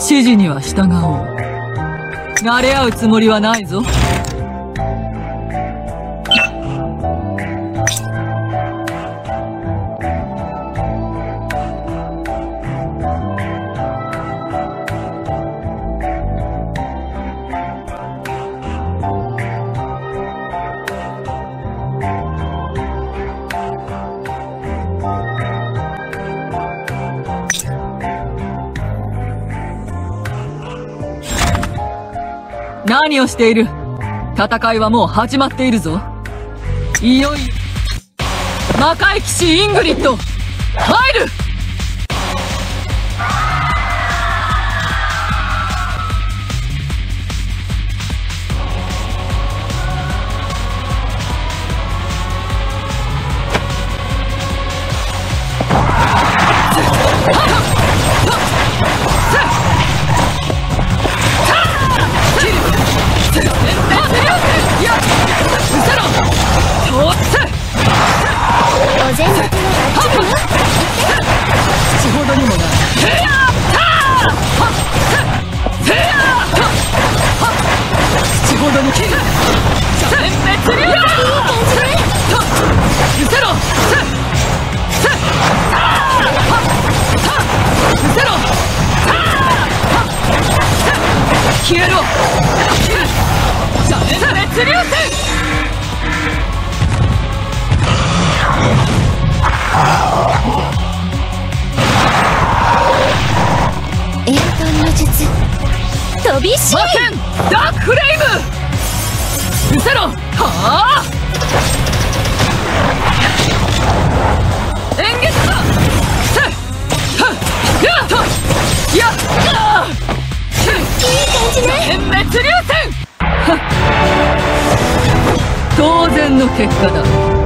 指示には従おう。慣れ合うつもりはないぞ。何をしている？戦いはもう始まっているぞ。いよいよ魔界騎士イングリッド入る！消えろ射熱流星飛びし。魔剣ダークフレイム。失せろ。はあ。演劇だせ。はっ。やっとやっいい感じね。点滅流線当然の結果だ